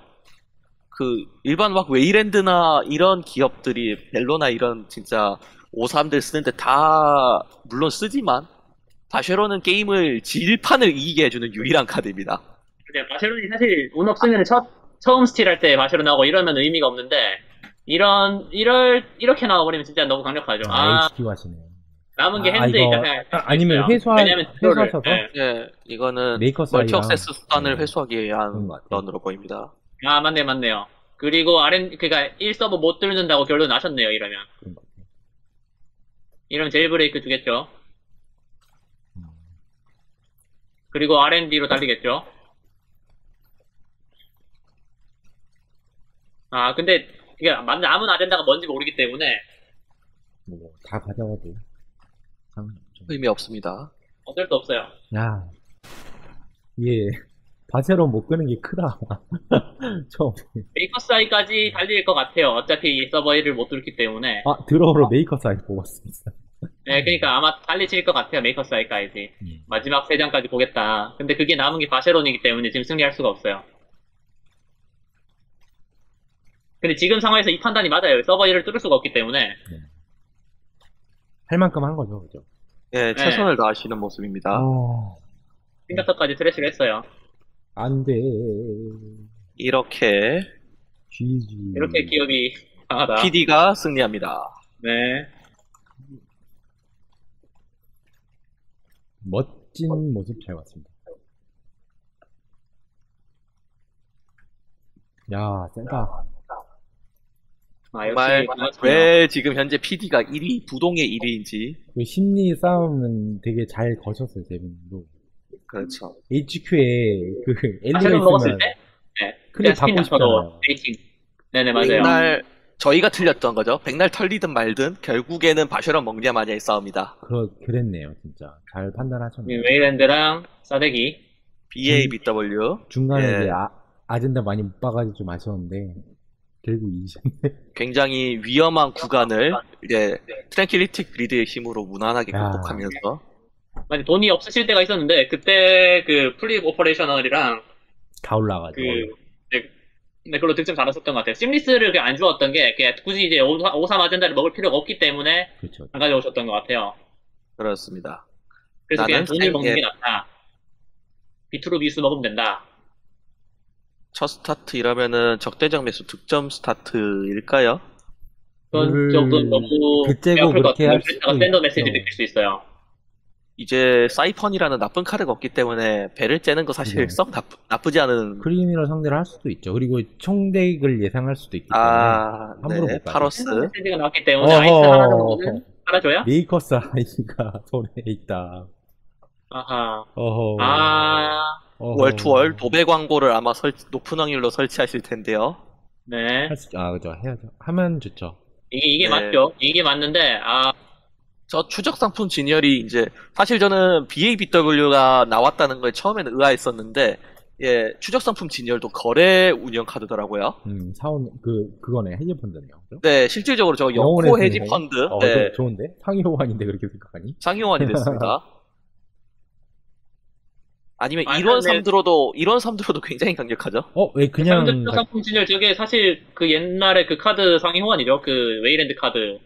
그 일반 막 웨이랜드나 이런 기업들이 Bellona 이런 진짜 53들 쓰는데 다 물론 쓰지만 Vacheron은 게임을 질판을 이기게 해주는 유일한 카드입니다. 근데 Vacheron이 사실 운 없으면 첫 처음 steal할 때 Vacheron 하고 이러면 의미가 없는데 이런 이럴 이렇게 나와버리면 진짜 너무 강력하죠. 아, 아, HQ 하시네 남은 게 아, hand 이거-. 아, 아니면 회수하- 회수하셔서? 네. 예, 이거는 멀티 억세스 수단을 네. 회수하기 위한. 런으로 보입니다. 아 맞네 맞네요. 그리고 RN 그러니까 1서버 못 뚫는다고 결론 나셨네요 이러면. 이러면 제일 브레이크 주겠죠. 음. 그리고 R&D로 달리겠죠. 아 근데 이게 맞는 아무나 아젠다가 뭔지 모르기 때문에 뭐, 다 가져가도. 의미 없습니다. 어쩔 수 없어요. 야, 이게 Vacheron 못 끄는 게 크다. 처음. Maker's Eye까지 달릴 것 같아요. 어차피 서버 1을 못 뚫기 때문에. 아, draw로 Maker's Eye 뽑았습니다. 네, 그러니까 아마 달리칠 것 같아요. Maker's Eye까지. 음. 마지막 3장까지 보겠다. 근데 그게 남은 게 Vacheron이기 때문에 지금 승리할 수가 없어요. 근데 지금 상황에서 이 판단이 맞아요. 서버 1을 뚫을 수가 없기 때문에. 할 만큼 한 거죠, 그죠? 예, 네. 최선을 다하시는 모습입니다. 어, 싱가터까지 트래시를 했어요. 안 돼. 이렇게 GG. 이렇게 기업이 강하다. PD가 승리합니다. 네. 멋진 모습 잘 봤습니다. 야, 세다. 아, 역시 정말. 왜 지금 현재 PD가 1위, 부동의 1위인지 그 심리 싸움은 되게 잘 거셨어요, 제빈도. 그렇죠. HQ에 그 엘리가 먹었을 있으면 때? 네. 스피드 받고 싶잖아요. 레이팅. 네네, 맞아요. 백날 저희가 틀렸던 거죠. 백날 털리든 말든 결국에는 바쉐론 먹냐 마냐의 싸움이다. 그러, 그랬네요, 진짜. 잘 판단하셨네요. 웨이랜드랑 싸대기. BABW 중간에 예. 이제 아, 아젠다 많이 못 봐가지고 좀 아쉬웠는데, 결국 이기셨네. 굉장히 위험한 구간을 이제 Tranquility Grid의 힘으로 무난하게 야. 극복하면서 아니, 돈이 없으실 때가 있었는데, 그때 그 flip operational이랑 다 올라가죠. 그, 네, 네, 그걸로 득점 잘하셨던 것 같아요. Seamless를 안 주었던 게, 그냥 굳이 이제 5, 3 아젠다를 먹을 필요가 없기 때문에 그렇죠. 안 가져오셨던 것 같아요. 그렇습니다. 그래서 그냥 돈을 생- 먹는 예. 게 낫다. 비트로 비스 먹으면 된다. 첫 스타트 이러면은 적대적 매수 득점 스타트일까요? 그건 그걸 조금 너무 그 째고 아플 것 그렇게 할 같은데, 수도 샌더 메시지. 느낄 수 있어요. 이제 사이펀이라는 나쁜 카드가 없기 때문에 배를 째는 거 사실 네. 썩 나쁘, 나쁘 지 않은 크리미널 상대를 할 수도 있죠. 그리고 총덱을 예상할 수도 있기 때문에. 아, 함부로 네, 못. 파로스 메시지가 나왔기 때문에 아이스 하나 정도는 깔아줘야? 메이커스 아이가 손에 있다. 아하. 어허. 아. Wall to Wall 도배 광고를 아마 설- 높은 확률로 설치하실 텐데요. 네. 할 수, 아, 그죠. 해야죠. 하면 좋죠. 이게, 이게 네. 맞죠. 이게 맞는데, 아, 저 추적 상품 진열이 이제 사실 저는 BABW가 나왔다는 거에 처음에는 의아했었는데 예 추적 상품 진열도 거래 운영 카드더라고요. 음, 사온, 그, 그거네. 헤지펀드네요. 그죠? 네 실질적으로 저 영혼의 영코. 해지 펀드 어, 네, 저- 좋은데? 상위 호환인데 그렇게 생각하니? 상용환이 됐습니다. 아니면 아니, 이런 근데- 3 들어도 이런 3 들어도 굉장히 강력하죠. 어, 왜 그냥. 추적 상품 진열 저게 사실 그 옛날에 그 카드 상위 호환이죠. 그 웨이랜드 카드.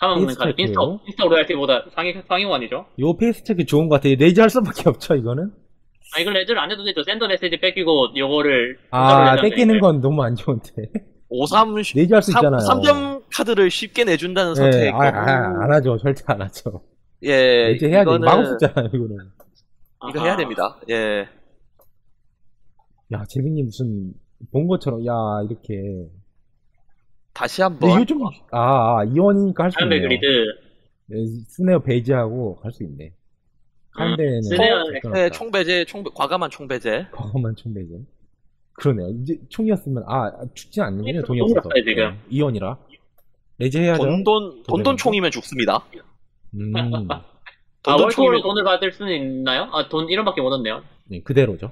사망 먹는 카드. 페이스트랙이에요? 인스타, 인스타 로얄티보다 상위, 상위 호환이죠. 요 페이스트랙이 좋은 것 같아요. 레이저 할 수밖에 없죠, 이거는? 아, 이걸 레즈를 안 해도 되죠. 샌더 메시지 뺏기고 요거를. 아, 공짜로 뺏기는. 건 너무 안 좋은데. 53 내지 할 수 있잖아요. 3점 카드를 쉽게 내준다는 예, 선택이 아, 아, 안 하죠. 절대 안 하죠. 예, 이제 해야 돼. 이거는 망었잖아요 이거는. 이거 해야 됩니다. 예. 야, 재민님 무슨 본 것처럼 야 이렇게. 다시 한번 좀 아, 아 이원이니까 할수 한배 있네요. 그리드. 네, 스네어 베이지하고 갈수 있네. 한대는 스네어- 네, 총배제, 총 과감한 총배제. 과감한 총배제. 그러네요. 이제 총이었으면 아 죽진 않는군요. 돈이 돈 없어서. 없어요, 지금. 네, 이원이라. 레지 해야죠. 돈돈 돈돈 총이면 죽습니다. 음, 아, 돈돈 월투어로 돈을 받을 수는 있나요? 아, 돈 1원밖에 못 얻네요. 네, 그대로죠.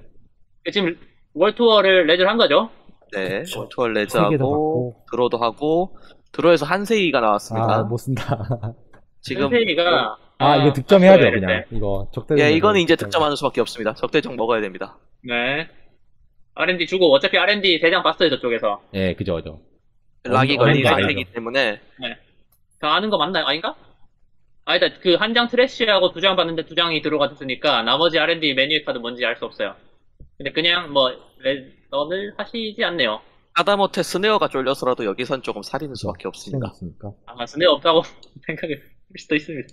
지금 월투어를 레저를 한 거죠? 네, 그쵸. 세개더 레즈하고. 드로도 하고 드로에서 한세이가 나왔습니다. 아, 못 쓴다. 지금 현세이가 아, 이거 득점해야죠, 네, 그냥. 네. 이거 적대. 예, 이거는 이제 득점하는 수밖에 없습니다. 적대적 먹어야 됩니다. 네. R&D 주고 어차피 R&D 대장 봤어요 저쪽에서. 예, 그죠, 그죠. 락이 어느- 걸린 상태이기. 때문에 다 아는 거 맞나요? 아닌가? 아니다 그 한 장 트래쉬하고 두 장 봤는데 두 장이 들어갔으니까 나머지 R&D 메뉴 카드 뭔지 알 수 없어요. 근데 그냥 뭐 레 전을 하시지 않네요. 하다못해 스네어가 쫄려서라도 여기선 조금 살리는 수밖에 없습니다. 없습니까? 아마 스네 없다고 생각을 할 수도 있습니다.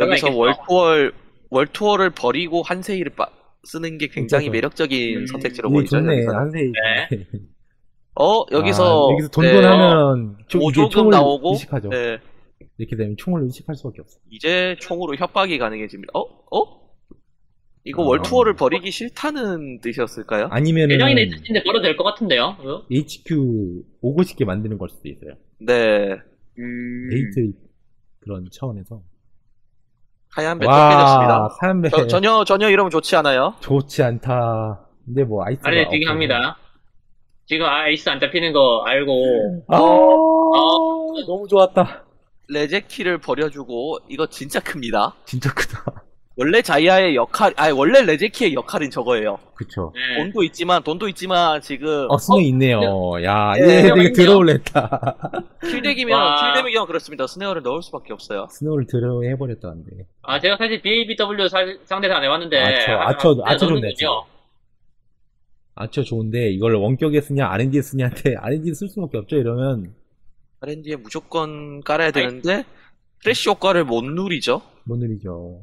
여기서. 월투얼 월투얼을 버리고 한세이를 빠- 쓰는 게 굉장히 그렇죠. 매력적인 음, 선택지로 이게 보이죠. 좋네. 한세이. 네. 어 여기서 아, 여기서 네, 돈돈하면 총, 오조금 총을 나오고 의식하죠. 네, 이렇게 되면 총을 의식할 수밖에 없어. 이제 총으로 협박이 가능해집니다. 어? 어? 이거 아. 월투어를 버리기 싫다는 뜻이었을까요? 아니면은 대장이네 뜻인데 벌어도 될 것 같은데요? 어? HQ 오고 싶게 만드는 걸 수도 있어요. 네. 음... 데이트 그런 차원에서. 하얀 배. 와, 사연배 저- 전혀 전혀 이러면 좋지 않아요. 좋지 않다. 근데 뭐 R&D 지금 없어서. 합니다. 지금 아이스 안 잡히는 거 알고 아, 어. 너무 좋았다. 레제키를 버려주고 이거 진짜 큽니다. 진짜 크다. 원래 자이아의 역할, 아니 원래 레제키의 역할은 저거예요. 그쵸. 네. 돈도 있지만 돈도 있지만 지금 어, 스네 있네요. 야, 네, 얘 되게 스네어가 들어올랬다. 킬덱이면 와. 킬덱이면 그렇습니다. 스네어를 넣을 수밖에 없어요. 스노우를 들어 해버렸다는데. 아 제가 사실 BABW 사- 상대도 안 해봤는데 아처, 아, 아처, 네, 아처 좋네, 넣는군요. 아처 좋은데, 이걸 원격에 쓰냐, R&D에 쓰냐한테, R&D 쓸 수밖에 없죠, 이러면. R&D에 무조건 깔아야 되는데 프레쉬 효과를 못 누리죠. 못 느리죠.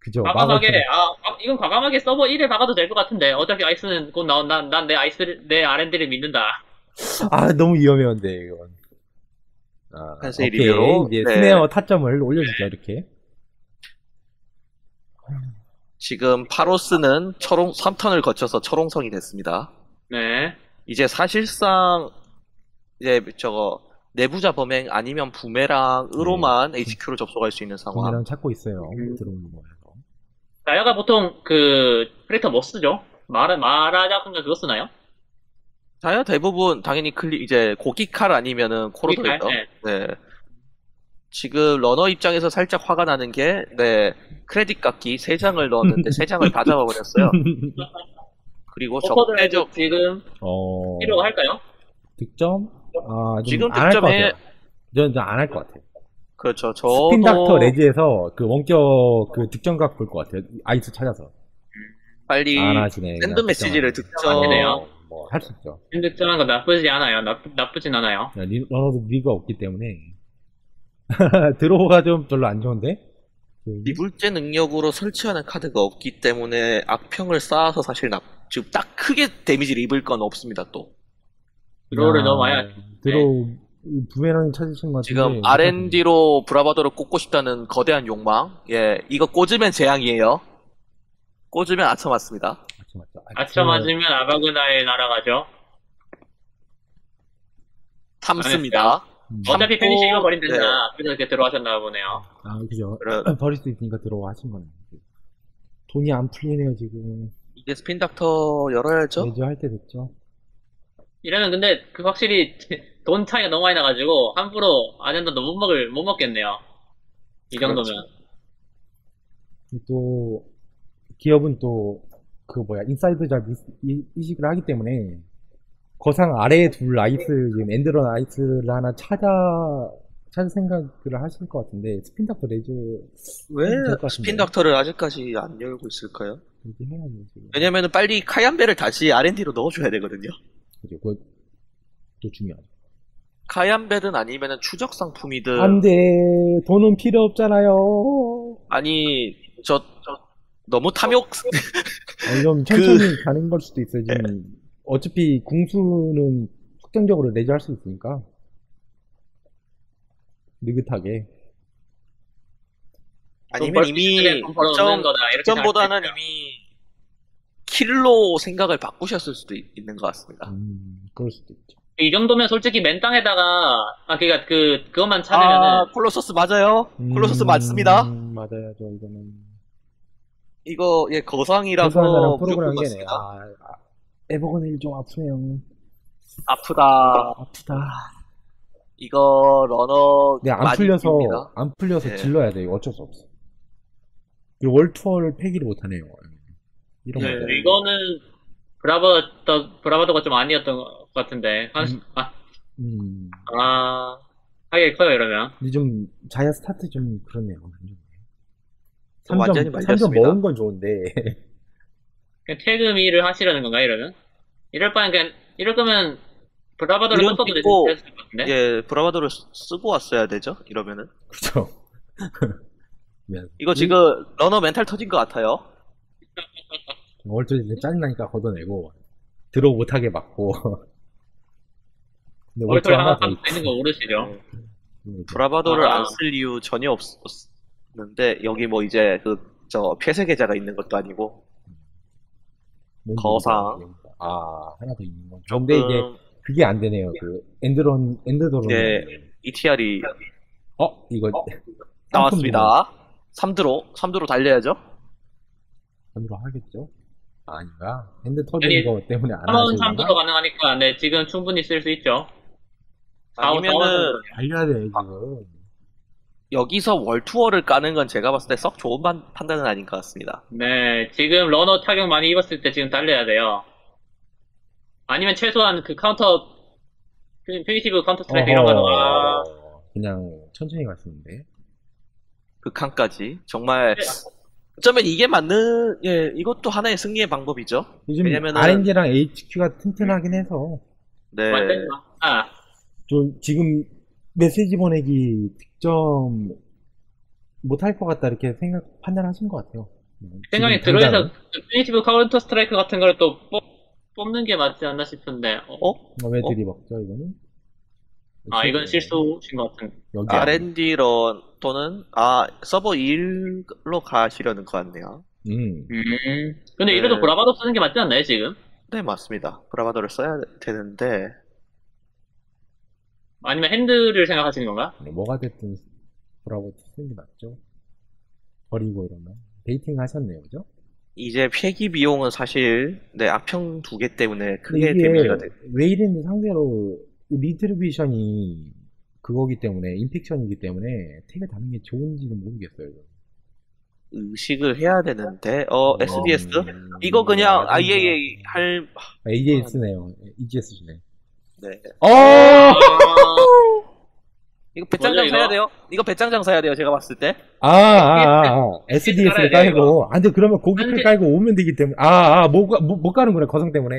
그죠. 과감하게 아 아, 이건 과감하게 서버 1에 박아도 될 것 같은데 어차피 아이스는 곧 나온 난난 내 아이스 내 R&D를 믿는다. 때- 아, 너무 위험해는데, 이건. 아, 오케이. 리뷰로. 이제 네. 스네어 타점을 올려주죠, 이렇게. 지금 파로스는 철옹 3턴을 거쳐서 철옹성이 됐습니다. 네. 이제 사실상 이제 저거 내부자 범행 아니면 부메랑으로만 HQ로 접속할 수 있는 상황. 분이랑 찾고 있어요. 음. 들어오는 거에서. 다이아가 보통 그 크리에이터 뭐 쓰죠? 마라 마라자군가 그거 쓰나요? 자야 대부분 당연히 클리 이제 고기칼 아니면은 코로도죠. 고기칼, 네. 지금 러너 입장에서 살짝 화가 나는 게, 네, 크레딧 깎기 3장을 넣었는데 3장을 다 잡아버렸어요. 그리고 적대적, 지금 어, 필요가 할까요? 득점? 아, 지금 안할 것 득점에- 같아요. 저는 안할 것 같아요. 그렇죠. 저도, 스핀 닥터 레지에서 그 원격 그 득점각 볼 것 같아요. 아이스 찾아서. 빨리 안 하시네. 샌드 메시지를 득점하네. 득점, 되네요. 뭐, 할 수 있죠. 득점한 거 나쁘지 않아요. 나쁘, 나쁘진 않아요. 야, 리- 러너도 리가 없기 때문에. 드로우가 좀 별로 안 좋은데? 그, 미불제 능력으로 설치하는 카드가 없기 때문에 악평을 쌓아서 사실 나, 지금 딱 크게 데미지를 입을 건 없습니다, 또. 드로우를 야, 너무 많이 드로우, 부메랑이 찾으신 것 같은데. 지금 R&D로 브라바도를 꽂고 싶다는 거대한 욕망. 예, 이거 꽂으면 재앙이에요. 꽂으면 아쳐 맞습니다. 맞죠, 맞죠. 아쳐 맞으면 아바그나에 날아가죠. 탐습니다. 음. 어차피 참고- 페니시 이거 버리면 네. 된다. 그래서 이렇게 들어가셨나 보네요. 아, 그죠. 그래, 버릴 수 있으니까 들어와 하신 거네. 돈이 안 풀리네요, 지금. 이제 스핀 닥터 열어야죠. 레저 할때 됐죠. 이러면 근데 그 확실히 돈 차이가 너무 많이 나가지고 함부로 아젠다도 못 먹을 못 먹겠네요. 이 정도면. 또, 기업은 또, 그 뭐야, 인사이드 잡 이- 이식을 하기 때문에, 거상 아래에 둘 아이스, 지금 엔드런 아이스를 하나 찾아, 찾을 생각을 하실 것 같은데, 스핀닥터 레저, 왜 될것 같은데요? 스핀 닥터를 아직까지 안 열고 있을까요? 왜냐면은 빨리 카얀베를 다시 R&D로 넣어줘야 되거든요. 그죠. 그, 또 중요하죠. 카얀벨은 아니면은 추적 상품이든 안 돼. 돈은 필요 없잖아요. 아니 저, 저 너무 탐욕 아니, 좀 천천히 가는 걸 수도 있어요. 지금 어차피 궁수는 확정적으로 내재할 수 있으니까. 느긋하게. 아니면 이미 점, 점보다는 이미 킬로 생각을 바꾸셨을 수도 있, 는것 같습니다. 음, 그럴 수도 있죠. 이 정도면 솔직히 맨 땅에다가 아 그니까 그 그것만 찾으면은 아 콜로서스 맞아요. 콜로서스 맞습니다. 음, 맞아야죠, 이거는. 이거 예 거상이라서 프로그램 게네. 맞습니다. 아, 아, 에버건일 좀 아프네요. 아프다. 아프다. 이거 러너 네, 안 풀려서. 안 풀려서 네. 질러야 돼요. 어쩔 수 없어. 그리고 월투어를 폐기를 못하네요. 이런 네, 거. 이거는 브라바더 브라바더가 좀 아니었던 것 같은데 한, 음. 아, 음. 아 하게 커요 이러면 근데 좀, 자야 스타트 좀 그렇네요. 좀 완전히 3점, 말렸습니다. 먹은 건 좋은데. 그냥 태그미를 하시려는 건가 이러면 이럴 바엔 그냥 이럴 거면 브라바더를 이런 썼어도 있고, 됐을 것 같은데 예 브라바도를 쓰- 쓰고 왔어야 되죠. 이러면은 그죠. 미안. 이거 지금 러너 멘탈 터진 것 같아요. 월투 이제 짜증나니까 걷어내고, 들어 못하게 막고. 근데 월토리 하나 하나 더딱 있고. 되는 거 모르시죠 브라바도를 아. 안쓸 이유 전혀 없었는데 여기 뭐 이제 그 저 폐쇄 계좌가 있는 것도 아니고 거상. 아, 하나 더 있는 건. 근데 이제, 그게 안 되네요. 그, 엔드론, 엔드드론. 예, ETR이 어? 이거, 나왔습니다. 3드로 3드로 달려야죠. 으로 하겠죠? 아닌가? 핸드 터지는 거 때문에 안 3원 하시나? 3도로 가능하니까 네 지금 충분히 쓸 수 있죠 아니면은 알려야 돼, 지금. 여기서 월투어를 까는 건 제가 봤을 때 썩 좋은 반- 판단은 아닌 것 같습니다. 네, 지금 러너 타격 많이 입었을 때 지금 달려야 돼요. 아니면 최소한 그 카운터, 피- Punitive Counterstrike 이런 거는, 아, 그냥 천천히 갈수 있는데. 극한까지 정말 네. 어쩌면 이게 맞는 예 이것도 하나의 승리의 방법이죠. 요즘 왜냐면은- R&D랑 HQ가 튼튼하긴 해서, 네. 완전, 아, 좀 지금 메시지 보내기 득점 못할 것 같다 이렇게 생각, 판단하신 것 같아요. 생각이 들어해서 당장은. 그 Punitive Counterstrike 같은 걸 또 뽑, 뽑는 게 맞지 않나 싶은데, 어? 어? 어, 왜 들이박죠, 이거는? 아, 이건 실수신 것 같은. 여기 R&D run 또는 아 서버 1로 가시려는 것 같네요. 음. 음. 근데 이래도 네. 브라바도 쓰는 게 맞지 않나요, 지금? 네 맞습니다. Bravado를 써야 되는데 아니면 hand를 생각하시는 건가? 네, 뭐가 됐든 브라보 쓰는 게 맞죠. 버리고 이러면. 데이팅 하셨네요, 그죠? 이제 폐기 비용은 사실 네 악평 두 개 때문에 크게 데미지가 돼. 웨이랜드 상대로 리트리비션이 그거기 때문에 임팩션이기 때문에 태그 다는 게 좋은지는 모르겠어요. 의식을 해야 되는데 어 SDS 음, 이거 그냥 맞은가. IAA 할 아, AJS네요. EGS시네. 네. 어! 아, 이거 배짱장 사야? 돼요. 이거 배짱장 사야 돼요. 제가 봤을 때. 아, 아, 아, 아. SDS를 깔고. 아, 근데 그러면 고기를 근데- 깔고 오면 되기 때문에. 아, 아, 못, 가- 못, 못 가는구나, 거성 때문에.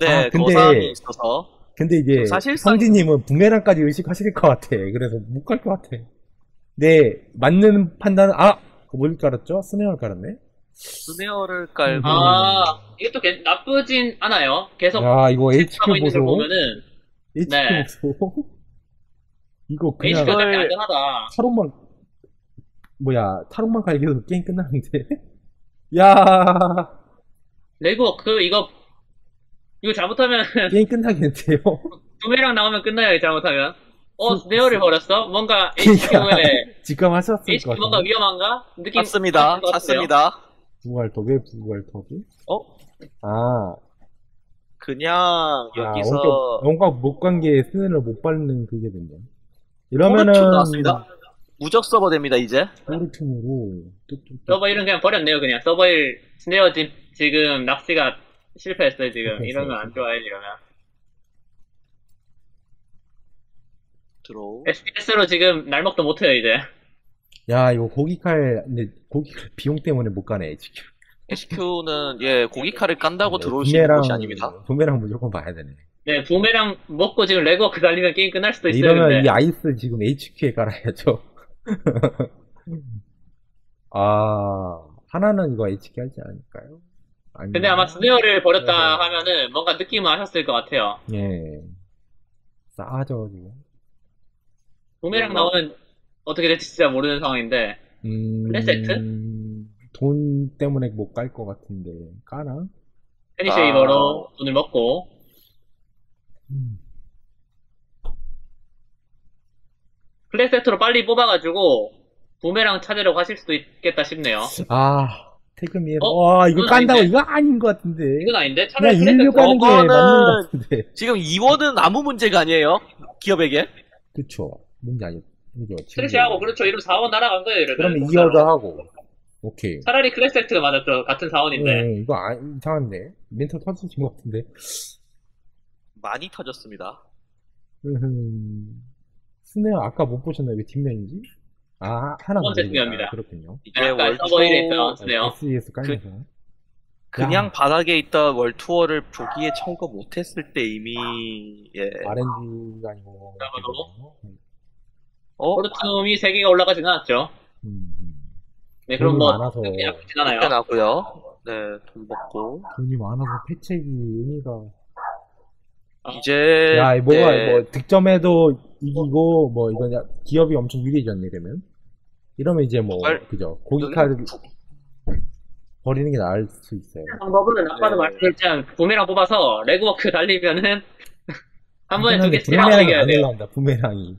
네, 아, 근데- 거상이 있어서 근데 이제 사실상- 성진님은 부메랑까지 의식하실 것 같아. 그래서 못 갈 것 같아. 네, 맞는 판단은, 아! 뭘 깔았죠? 스네어를 깔았네? 스네어를 깔고 아, 이것도 괜- 나쁘진 않아요. 계속 야, 이거 HQ 보소. 보면은, 네. 보소. 이거 그냥 되게 이걸- 안전하다. 타롱만, 뭐야, 타롱만 갈겨도 게임 끝나는데? 야 레고, 그, 이거, 이거 잘못하면, 게임 끝나겠는데요? 두 매랑 나오면 끝나요, 이거 잘못하면. 어, 수- 스네어를 버렸어? 뭔가 그러니까. HQ에, 직감하셨을 것 HQ 뭔가. 위험한가? 느낌. 것 같아요. 샀습니다. 부활터, 왜 부활터지? 어? 아, 그냥 아, 여기서 원과 못 관계에 스네를 못 밟는 그게. 포르투 이러면은, 나왔습니다. 무적 서버 됩니다. 이제. 서버 1은 그냥 버렸네요, 그냥. 서버 1, 스네어 지, 지금 낚시가 실패했어요, 지금. 실패했어요. 이러면 안 좋아요, 이러면. 들어오. SDS로 지금 날먹도 못해요, 이제. 야, 이거 고기칼, 근데 고기칼 비용 때문에 못 가네, HQ. HQ는 예 고기 칼을 깐다고 네, 들어올 수 있는 곳이 아닙니다. 부메랑 무조건 봐야 되네. 네, 부메랑 먹고 지금 Legwork 달리면 게임 끝날 수도 있어요. 이러면 근데. 이 ICE 지금 HQ에 깔아야죠. 아, 하나는 이거 HQ 하지 않을까요? 아니면- 근데 아마 Snare를 버렸다 네. 하면은 뭔가 느낌을 하셨을 것 같아요. 예. 싸죠, 지금. 부메랑 음. 나오면 어떻게 될지 진짜 모르는 상황인데. 음, 플랫세트? 돈 때문에 못깔것 같은데, 까나? 페니시 아. 돈을 먹고. 음. 플랫세트로 빨리 뽑아가지고 부메랑 찾으려고 하실 수도 있겠다 싶네요. 아, 태금이, 어? 와, 이거 깐다고, 아닌데? 이거 아닌 것 같은데. 이건 아닌데? 그냥 차라리 인류 플랫세트 까는 게 맞는 것 같은데. 지금 2원은 아무 문제가 아니에요. 기업에게. 그쵸. 문제 아니죠. 그죠. 트래시하고 그렇죠. 이러면 4원 날아간 거예요. 이러면. 그러면 공짜로. 2어더 하고. 오케이. 차라리 클래스세트가 맞았죠. 같은 4원인데. 네, 이거 아, 이상한데. 멘탈 터지신 것 같은데. 많이 터졌습니다. 으흠. 스네어 아까 못 보셨나요? 왜 뒷면인지? 아, 하나 두 번째 스네어입니다. 그렇군요. 이게 아까 월투 서버 1에 있던 스네어. SES 깔면서. 그냥 바닥에 있던 월투어를 조기에 철거 못했을 때 이미 예. RNG가 아니고. 어? 포르툼이 3개가 올라가진 않았죠. 음, 음. 네, 그럼 돈이 뭐, 많아서. 나고요. 네, 돈 먹고 돈이 많아서 패책이 의미가. 이제 야, 이 뭐가, 네, 뭐, 득점에도 이기고, 뭐, 이건 야- 기업이 엄청 유리해졌네, 이러면. 이러면 이제 뭐, 알- 그죠. 고기 카드 버리는 게 나을 수 있어요. 방법은 아까도 네. 말씀드렸지만 부메랑 뽑아서 Legwork 달리면은 한 번에 두 개씩 부메랑이 안 돼요. 올라온다, 부메랑이.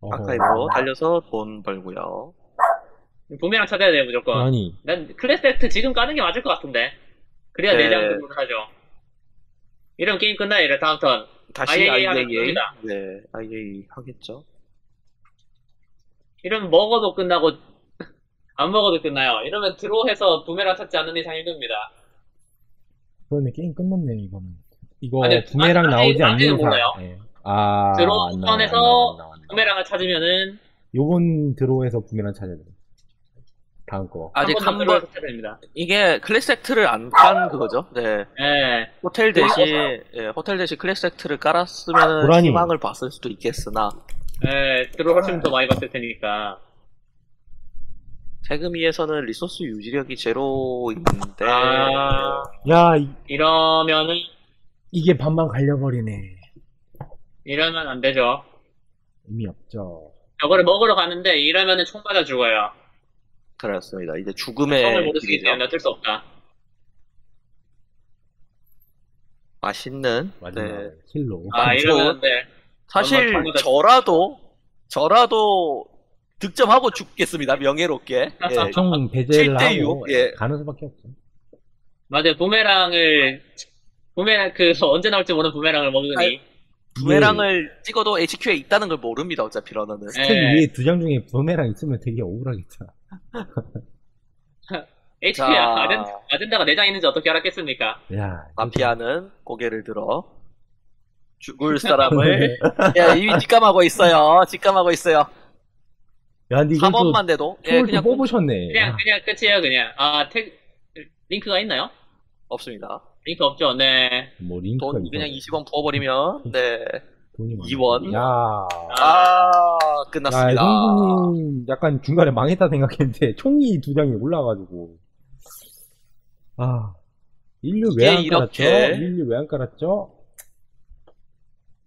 어허. 아카이브로 달려서 돈 벌고요. 부메랑 찾아야 돼요 무조건. 아니, 난 Class Act 지금 까는 게 맞을 것 같은데. 그래야 네. 내장 등록을 하죠. 이러면 게임 끝나요. 이래 다음 턴. 다시 IAA IAA, 하겠습니다. 네, IAA 하겠죠. 이러면 먹어도 끝나고 안 먹어도 끝나요. 이러면 드로우해서 부메랑 찾지 않는 이상 힘듭니다. 그러네, 게임 끝났네, 이거는. 이거, 아니, 부메랑 아니, 나오지 아니, 않는 이상. 예. 아, 안 턴에서. 부메랑을 찾으면은 요번 드로우에서 부메랑 찾아야 돼. 다음 거. 아직 한한번 됩니다. 이게 클래스 액트를 안 깐 그거죠. 네, 예. 호텔 대신 예, 호텔 대신 클래스 액트를 깔았으면 고라니. 희망을 봤을 수도 있겠으나 예, 드로우 훨씬 더 많이 봤을 테니까. 세금위에서는 리소스 유지력이 제로인데 아, 야, 이, 이러면은, 이게 반만 갈려버리네. 이러면 안 되죠. 의미 없죠. 저거를 먹으러 가는데, 이러면은 총 맞아 죽어요. 그렇습니다. 이제 죽음의 모르시기 길이죠. 때문에 어쩔 수 없다. 맛있는 마지막 네. 킬로. 아, 아, 이러면, 네. 사실 저라도 저라도 득점하고 죽겠습니다. 명예롭게. 예. 총 배제를 7대 하고 6, 예. 가는 수밖에 없죠. 맞아요. 부메랑을, 부메랑, 그, 언제 나올지 모르는 부메랑을 먹으니. 부메랑을 찍어도 HQ에 있다는 걸 모릅니다. 어차피 러너는. 예. 스택 위에 두 장 중에 부메랑 있으면 되게 억울하겠다. HP야. 자. 아젠, 아젠다가 4장 있는지 어떻게 알았겠습니까? 야, 마피아는 고개를 들어 죽을 사람을 야, 이미 직감하고 있어요. 직감하고 있어요. 야, 근데 이건 또 4번만 돼도 예, 총을 그냥 또 뽑으셨네. 그냥, 야, 그냥 끝이에요, 그냥. 아, 택, 링크가 있나요? 없습니다. 링크 없죠, 네. 뭐 링크가 돈 그냥 있어. 20원 부어버리면 네. 돈이 많아. 2원. 야, 아 야, 끝났습니다. 성준님 약간 중간에 망했다 생각했는데 총이 두 장이 올라가지고 아 인류 왜 안 깔았죠? 이렇게- 인류 왜 안 깔았죠?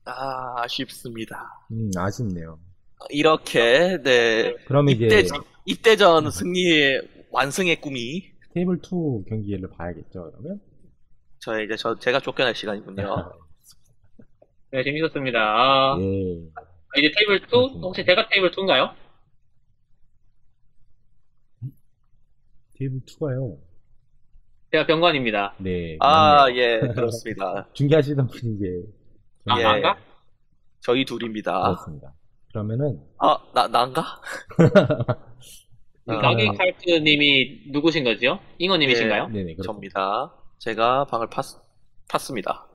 아 아쉽습니다. 음 아쉽네요. 이렇게 네 그럼 이제 입대전 입대전 승리의 완승의 꿈이 테이블 2 경기를 봐야겠죠. 그러면 저 이제 저 제가 쫓겨날 시간이군요. 네, 재밌었습니다. 아, 예. 이제 테이블 2? 혹시 제가 테이블 2인가요? 테이블 2가요. 제가 병관입니다. 네. 아 맞네요. 예 그렇습니다. 중계하시던 분이 이제 아, 예. 난가? 저희 둘입니다. 그렇습니다. 그러면은 아 나 난가? 아, 가게 칼트 님이 누구신 거죠? 잉어 님이신가요? 네네 그렇습니다. 접니다. 제가 방을 팠, 팠습니다.